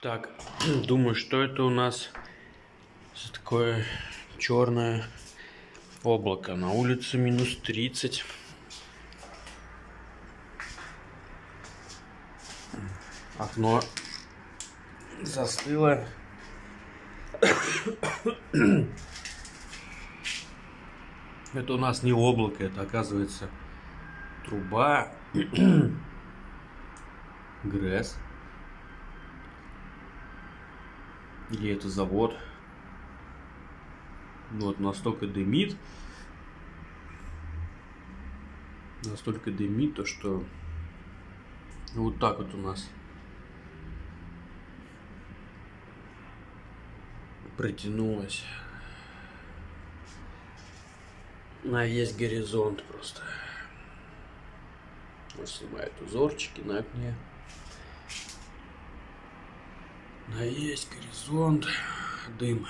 Так, думаю, что это у нас за такое черное облако. На улице минус 30. Окно застыло. Это у нас не облако, это оказывается труба. ГРЭС. Или это завод. Вот, настолько дымит. Настолько дымит, то что вот так вот у нас протянулось на весь горизонт просто. Вот снимает узорчики на окне. На весь горизонт дым.